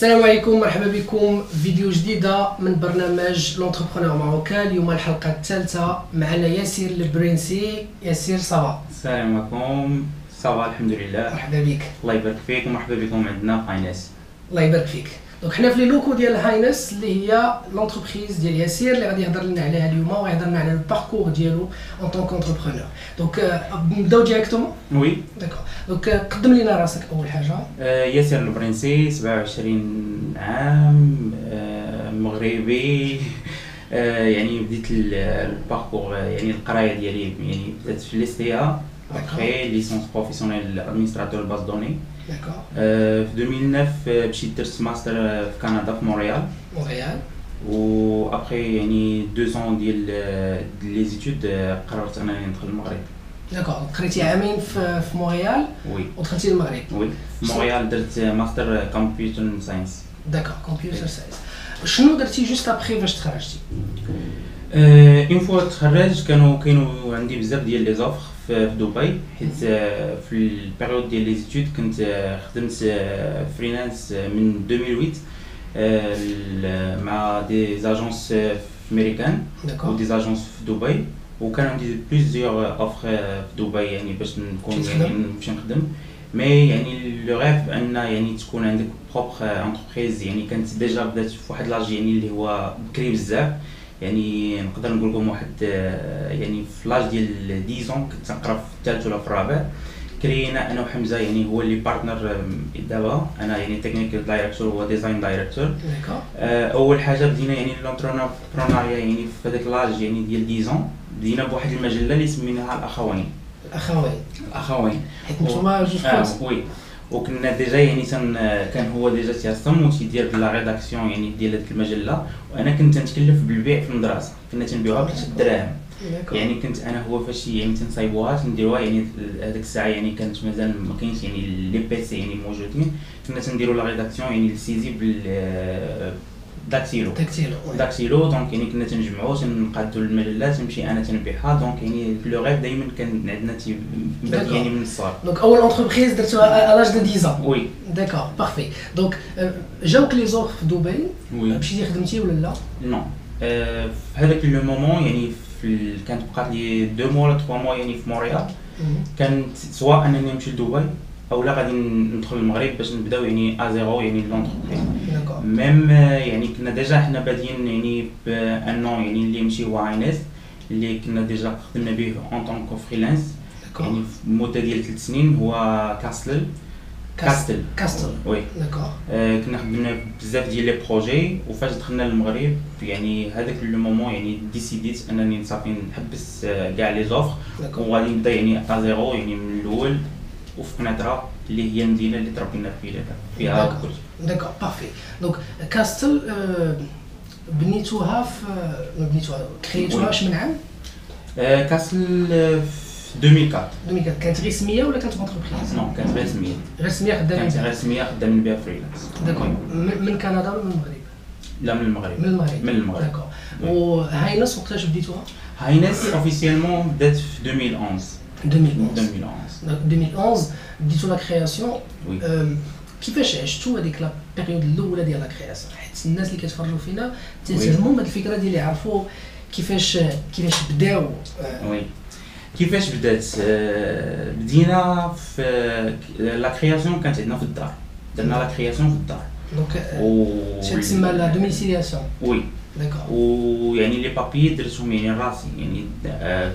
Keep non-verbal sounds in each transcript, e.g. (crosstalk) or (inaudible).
السلام عليكم مرحبا بكم. فيديو جديدة من برنامج l'entrepreneur marocain. اليوم الحلقة الثالثة معنا ياسير البرنسي. ياسير صبا السلام عليكم. صباح الحمد لله. مرحبا بك. الله يبارك فيك ومرحبا بكم عندنا في عيناس الله يبارك فيك. donc حنا في les locaux ديال هاينس اللي هي l'entreprise ديال ياسير اللي غادي يهضر لنا عليها اليوم ويهضر لنا على ال parcours ديالو en tant qu'entrepreneur donc نبداو directement oui d'accord donc قدم لنا راسك أول حاجة. آه، ياسر البرنسي 27 عام آه، مغربي. (laughs) آه، يعني بديت ال- ال parcours آه، يعني القراية ديالي يعني بدات في l'EST يا après licence professionnelle administrateur base de données d'accord آه، في 2009 آه، مشيت درت ماستر آه، في كندا في مونريال مونريال و après يعني deux ans ديال آه، ديال les études آه، قررت انني ندخل المغرب d'accord قريتي عامين في في مونريال oui ودخلتي للمغرب oui في مونريال درت master computer science d'accord computer science شنو درتي juste après فاش تخرجتي une fois تخرج كانوا كانوا عندي بزاف ديال les offres في دبي حيت آه، في ال période ديال les études كنت آه، خدمت freelance من 2008 آه، ل- مع des agences في أمريكان d'accord. و des agences في دبي. وكان عندي plusieurs offres في دبي يعني باش نكون يعني؟ نمشي نخدم. mais يعني le rêve أن يعني تكون عندك propre entreprise يعني كانت déjà بدات في واحد l'âge يعني اللي هو بكري بزاف. يعني نقدر نقول لكم واحد آه، يعني في l'âge ديال 10 كنت تنقرا في الثالث ولا في الرابع كرينا أنا وحمزة يعني هو اللي partner دابا. أنا يعني technical director هو design director آه، أول حاجة بدينا يعني l'entrepreneuriat يعني في هذاك l'âge يعني ديال 10 بدينا بواحد المجلة اللي سميناها الأخوين. الأخوين. الأخوين. حيت نتوما جوج آه oui. وكنا déjà يعني تن كان هو déjà تيرسم وتيدير la rédaction يعني ديال هذيك المجلة. وأنا كنت تنتكلف بالبيع في المدرسة. كنا تنبيعوها ب الدراهم. d'accord. يعني كنت أنا هو فاش يعني تنصايبوها تنديروها يعني هذيك الساعة يعني كانت مازال ما كاينش يعني les PC يعني موجودين. كنا تنديروا la rédaction يعني ال saisie بال dactylo. تكتيل dactylo donc يعني كنا تنجمعو تنقادو المجلات تمشي أنا تنبيعها donc يعني le rêve دائما كان عندنا تي D'accord. يعني من الصغر. donc أول entreprise درتوها à l'âge de 10 ans. oui. d'accord parfait donc جاوك les offres في دبي. مشيتي خدمتي ولا لا؟ non في هذاك le moment يعني كانت بقات les deux mois ولا trois mois يعني في مونريال كانت سواء أنني نمشي لدبي أو لا غادي ندخل المغرب باش نبداو يعني à zéro يعني l'entreprise même آه، يعني كنا déjà حنا بادين يعني بأن يعني اللي يمشي هو عيناس اللي كنا déjà خدمنا به en tant que freelance يعني في مدة ديال ثلاث سنين هو كاستل كاستل كاستل oui d'accord آه، كنا خدمنا بزاف ديال les projets وفاش دخلنا للمغرب يعني هذاك le moment يعني décidيت أنني صافي نحبس آه، كاع les offres وغادي نبدا يعني à zéro يعني من الأول. وفي قنيطره اللي هي المدينة اللي تربينا فيها فيها داكور. كلشي بارفي دونك كاستل آه، بنيتوها في آه، بنيتوها كريتوها من عام؟ آه، كاسل آه، في 2004 2004 كانت رسميه ولا كانت entreprise non كانت رسميه رسميه خدامين كانت رسميه خدامين بها freelance d'accord. من كندا ولا من المغرب؟ لا من المغرب. من المغرب. من المغرب. d'accord. وهاينس وقتاش بديتوها؟ هاينس officiellement بدات في 2011 2011 2011 2011 بديتو la création oui أم، كيفاش عشتوا هذيك la période الاولى ديال la création حيت الناس اللي كيتفرجوا فينا تيهمهم هذه الفكرة ديال يعرفوا كيفاش كيفاش بداو آه، oui كيفاش بدات آه، بدينا في la création كانت عندنا في الدار درنا la création في الدار donc آه، و تسمى la domiciliation oui d'accord ويعني les papiers درتهم يعني راسي يعني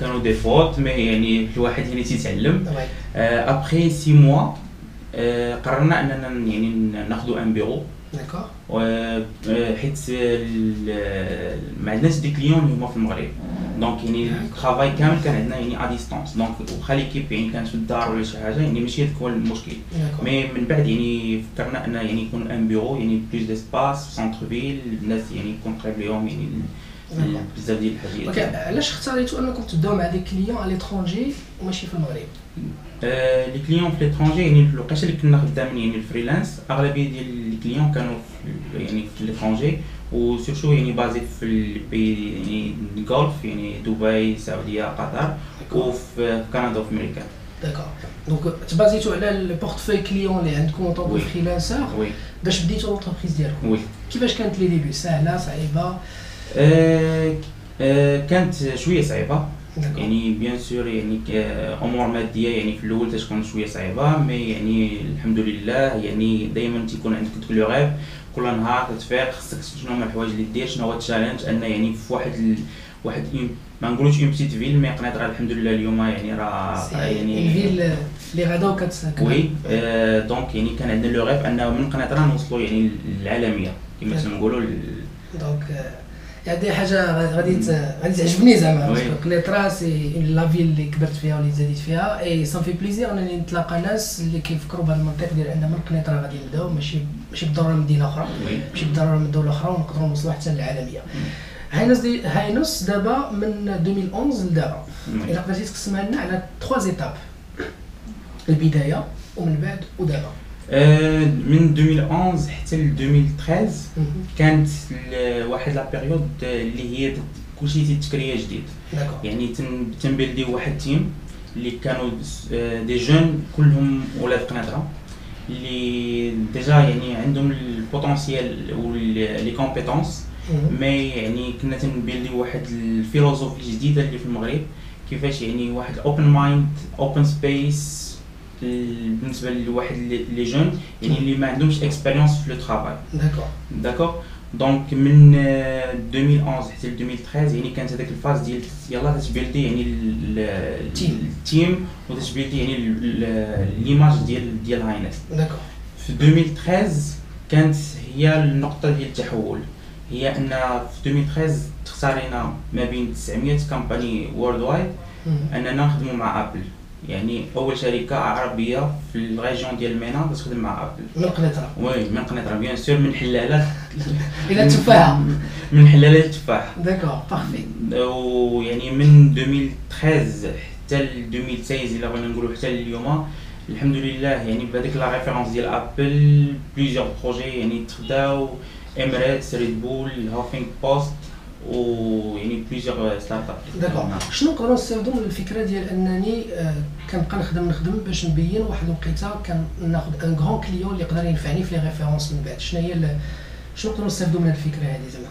كانوا des fautes mais يعني الواحد يعني تيتعلم. après six mois قررنا اننا يعني ناخذوا un bureau d'accord حيت ما عندناش des clients اللي هما في المغرب donc يعني ال travail كامل كان عندنا يعني à distance donc واخا l'équipe يعني كانت في الدار ولا شي حاجة يعني ماشي هذاك هو المشكل mais من بعد يعني فكرنا ان يعني يكون un bureau يعني plus d'espace في centre ville الناس يعني يكون قريب ليهم يعني. بزاف ديال OK الحاجات علاش اختاريتوا انكم تبداو مع des clients على l'étranger وماشي في المغرب آه، les clients في l'étranger يعني في الوقيته اللي كنا خدامين يعني ال freelance اغلبيه ديال les clients كانوا يعني في l'étranger و surtout يعني basés في ال pays يعني ال Golfe يعني دبي السعوديه قطر وفي في كندا وفي أمريكا. d'accord. دونك تبازيتو على ال portefeuille clients اللي عندكم en tant que oui. freelanceur oui باش بديتو l'entreprise ديالكم؟ oui كيفاش كانت les débuts؟ سهلة صعيبة؟ آه، آه، كانت شوية صعيبة. يعني bien sûr يعني امور ماديه يعني في الأول تكون شوية صعيبة mais يعني الحمد لله يعني دائما تيكون عندك ديك le rêve كل نهار تتفيق خصك شنو هما الحوايج اللي دير شنو هو ال challenge أن يعني في واحد ال... واحد ما نقولوش une petite ville mais قنيطره الحمد لله اليوم يعني راه يعني ال ville اللي غدا وكت oui آه، donc يعني كان عندنا le rêve أنه من قنيطره نوصلوا يعني للعالمية كما تنقولوا donc هذه حاجة غادي غادي تعجبني زعما قنيطره la ville اللي كبرت فيها واللي تزاديت فيها et ça me fait plaisir انني نتلاقى ناس اللي كيفكروا بهذا المنطق ديال ان من قنيطره غادي نبداو ماشي ماشي بالضروره من مدينة أخرى ماشي بالضروره من دولة أخرى ونقدروا نوصلوا حتى للعالمية. هاينس دي هاينس دابا من 2011 لدابا. إلا قدرتي تقسمها لنا على 3 زيتاب البداية ومن بعد ودابا. من 2011 حتى ل 2013 مهم. كانت واحد la période اللي هي كلشي تيتكريا جديد يعني تن تنبيلدي واحد team اللي كانوا آه، des jeunes كلهم ولاد قنيطره اللي déjà يعني عندهم ال potentiel و les compétences. mais يعني كنا تنبيلدي واحد ال philosophie جديدة اللي في المغرب كيفاش يعني واحد open mind open space بالنسبة لواحد les jeunes يعني اللي ما عندهمش expérience في le travail d'accord d'accord donc من آه، 2011 حتى ل 2013 يعني كانت هذيك ال phase ديال يلاه تتبيلدي يعني ال- ال- team. ال team وتتبيلدي يعني l'image ديال ديال هاينس d'accord في 2013 كانت هي النقطة ديال التحول. هي أن في 2013 اختارينا ما بين 900 company worldwide. أننا نخدموا مع Apple يعني أول شركة عربية في ال région ديال MENA تخدم مع Apple من قنيطرة. oui من قنيطرة bien sûr من حلالة. (laughs) إلى التفاحه (laughs) من حلالة التفاح d'accord parfait ويعني من 2013 حتى ل 2016 إلا بغينا نقولوا حتى اليوم الحمد لله يعني بهذيك la référence ديال Apple plusieurs projets يعني تخداو Emirates Red Bull Huffington Post. ويعني plusieurs start-up d'accord شنو نقدروا نستافدوا من الفكرة ديال انني كنبقى نخدم نخدم باش نبين واحد الوقيته كناخذ un grand client اللي يقدر ينفعني في les références من بعد شنو هي شنو نقدروا نستافدوا من الفكرة هذه زعما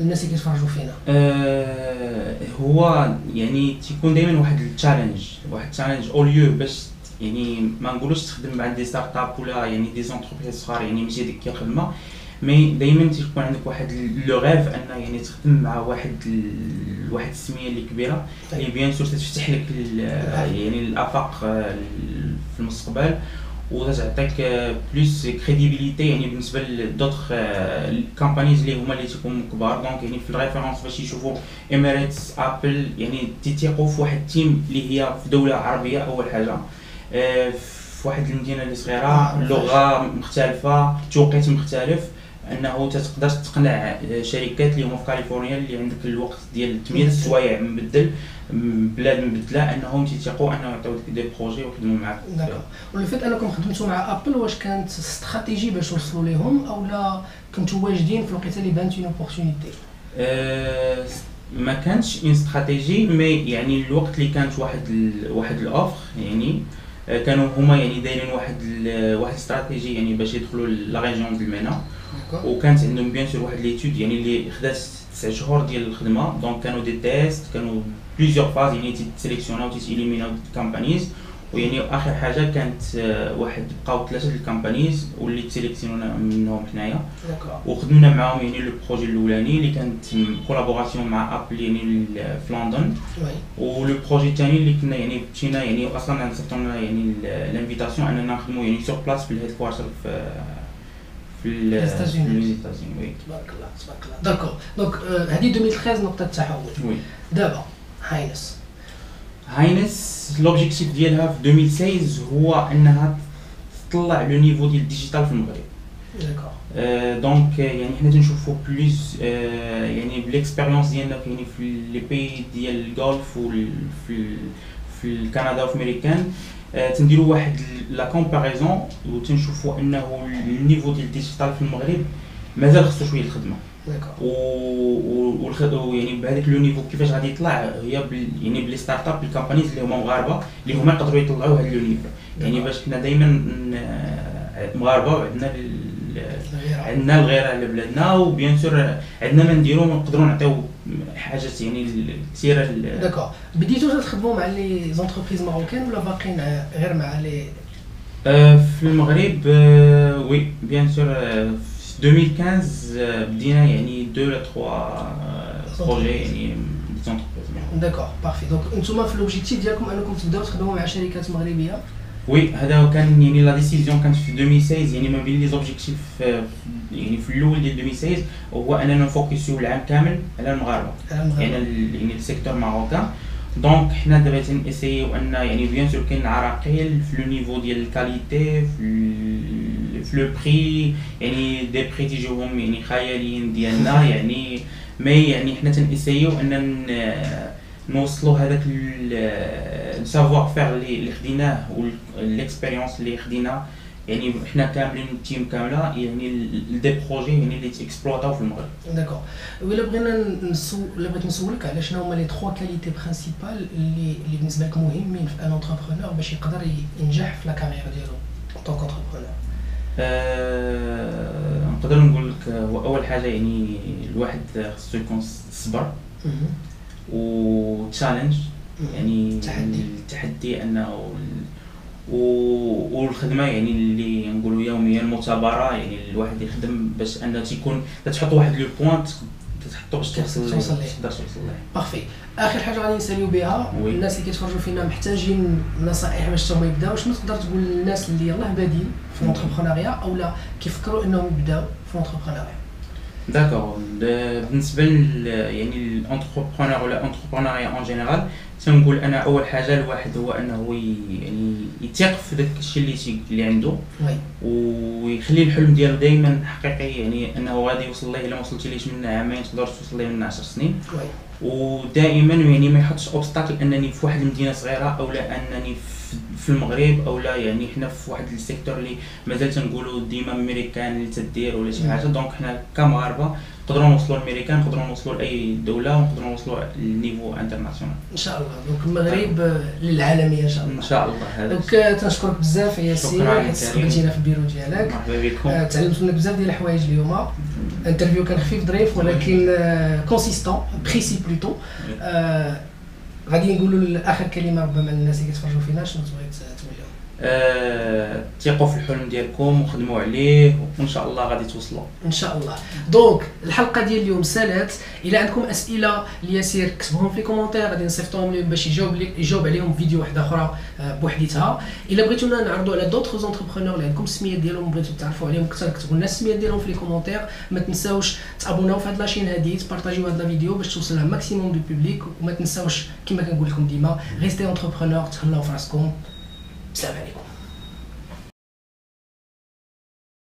الناس اللي كيتفرجوا فينا آه، هو يعني تيكون دائما واحد ال challenge واحد ال challenge au lieu باش يعني ما نقولوش تخدم مع des start-up ولا يعني des entreprises صغار يعني ماشي ديك الخدمه mais دائما تيكون عندك واحد le rêve أن يعني تخدم مع واحد ال- واحد السمية اللي كبيرة اللي bien sûr تفتح لك ال- يعني الأفاق آه، في المستقبل وتعطيك plus crédibilité يعني بالنسبة لدوطخ companies اللي هما اللي تيكونوا كبار. donc يعني في ال référence باش يشوفوا Emirates Apple يعني تيتيقوا في واحد ال team اللي هي في دولة عربية أول حاجة. آه، في واحد المدينة اللي صغيرة آه، لغة مختلفة توقيت مختلف. انه تقدر تقنع آه، شركات اللي هما في كاليفورنيا اللي عندك الوقت ديال تمييز مبدل. السوايع مبدل بلاد مبدلة انهم تيتيقوا انه يعطيوك des projets ويخدموا معاك. d'accord. و le fait انكم خدمتوا مع Apple واش كانت استراتيجي باش توصلوا ليهم؟ أو لا كنتوا واجدين في الوقيته اللي بانت une opportunité آه، ما كانش une stratégie mais يعني الوقت اللي كانت واحد ال واحد ال offre يعني آه، كانوا هما يعني دايرين واحد ال واحد الاستراتيجي يعني باش يدخلوا la région ديال ال MENA وكانت عندهم bien sûr واحد l'étude يعني اللي خدات تسع شهور ديال الخدمة. donc كانوا des tests كانوا plusieurs phases يعني تيتسيليكسيوناو تيتيليميناو companies ويعني آخر حاجة كانت آه، واحد بقاو ثلاثة د ال companies واللي تسيليكسيونا منهم حنايا. وخدمنا معاهم يعني le projet الأولاني اللي كانت collaboration مع Apple يعني في لندن و le projet الثاني اللي كنا يعني مشينا يعني أصلا عطاتنا يعني l'invitation أننا نخدموا يعني sur place في ال headquarter في في oui تبارك الله تبارك الله. d'accord. donc آه، هذه 2013 نقطة التحول oui. دابا هاينس. هاينس l'objectif ديالها في 2016 هو إنها تطلع le niveau ديال ال digital في المغرب. d'accord. آه، donc آه، يعني حنا تنشوفوا plus آه، يعني بال expérience ديالنا في- يعني في les pays ديال ال Golfe وفي في كندا وفي امريكان آه، تنديروا واحد la comparaison وتنشوفوا انه ال niveau ديال ال digital في المغرب مازال خصو شوية الخدمة. و يعني بهذاك le niveau كيفاش غادي يطلع هي بل يعني ب les startups ال companies اللي هما مغاربة اللي هما يقدروا يطلعوا هذا le niveau. يعني باش حنا دائما مغاربة وعندنا عندنا الغيرة على بلادنا و bien sûr عندنا ما نديرو نقدروا نعطيو حاجات يعني كثيرة d'accord بديتو تخدموا مع les entreprises marocaines ولا باقيين غير مع les في المغرب oui bien sûr 2015 بدينا يعني deux ولا trois projets يعني d'accord parfait. donc أنتم في l'objectif ديالكم انكم تبداو تخدموا مع شركات مغربية؟ oui هذا كان يعني la décision كانت في 2016 يعني ما بين les objectifs يعني في الأول ديال 2016 هو أننا نفوكسيو العام كامل على المغاربة. يعني يعني ال secteur marocain donc حنا دابا تنسيو أن يعني bien sûr كاين عراقيل في le niveau ديال ال qualité في في le prix يعني des prix تيجيوهم يعني خياليين ديالنا. يعني mais يعني حنا تنسيو أن نوصلوا هذاك ال savoir-faire اللي خديناه وال expérience اللي خدينا. يعني حنا كاملين ال team كاملة يعني des projets يعني اللي تيكسبلوطاو في المغرب. d'accord ولا بغينا نسول الا بغيت نسولك على شنو هما les trois qualités principales اللي اللي بالنسبة لك مهمين في un entrepreneur باش يقدر ينجح في la carrière ديالو en tant qu'entrepreneur أه نقدر نقول لك هو أول حاجة يعني الواحد خصو يكون صبر. و challenge يعني تحدي. التحدي أنه والخدمه يعني اللي نقولوا يوميا المثابره يعني الواحد يخدم باش أنه تيكون تحط واحد le point تحطو باش توصل ليه. توصل ليه. parfait آخر حاجة غادي نساليو بها. الناس اللي كيتفرجوا فينا محتاجين نصائح باش هما يبداو شنو تقدر تقول للناس اللي يلاه بادين في l'entrepreneuriat أو لا كيفكروا أنهم يبداو في d'accord بالنسبة يعني ال entrepreneur ولا entrepreneuriat en général تنقول أنا أول حاجة الواحد هو إنه يعني يثق في داك الشيء اللي اللي عنده. oui. ويخلي الحلم ديالو دائما حقيقي يعني إنه غادي يوصل ليه إلا ما وصلتي ليش من عامين تقدر توصل ليه من 10 سنين. ودائما يعني ما يحطش obstacle إنني في واحد المدينة صغيرة أو لا إنني في المغرب أو لا؟ يعني حنا في واحد ال secteur اللي مازال تنقولوا ديما أمريكان اللي تدير ولا شي حاجة. donc حنا كمغاربة نقدروا نوصلوا لامريكان نقدروا نوصلوا لأي دولة ونقدروا نوصلوا لل niveau international إن شاء الله. donc المغرب للعالمية إن شاء الله. إن شاء الله هذا. دونك تنشكرك بزاف ياسير. استقبلتينا في البيرو ديالك. مرحبا بكم. آه، تعلمت منك بزاف ديال الحوايج اليوم. interview كان خفيف ظريف ولكن consistant précis plutôt آه، غادي نقولوا لآخر كلمة ربما للناس اللي كيتفرجوا فينا شنو تبغي تقول لهم؟ آه، ثقوا في الحلم ديالكم وخدموا عليه وإن شاء الله غادي توصلوا. إن شاء الله. donc الحلقة ديال اليوم سالات إلى عندكم أسئلة لياسير كتبوهم في les commentaires غادي نصيفطوهم ليه باش يجاوب يجاوب عليهم في فيديو واحدة أخرى آه، بوحديتها. إلا بغيتونا نعرضوا على d'autres entrepreneurs اللي عندكم السميات ديالهم بغيتو تعرفوا عليهم أكثر كتبوا لنا السميات ديالهم في les commentaires ما تنساوش تابوناو في هاد la chaîne هادي تبارطاجيو هاد la vidéo باش توصلها maximum de public وما تنساوش كما كنقول لكم ديما restez entrepreneurs تهلاو في راسكم. السلام عليكم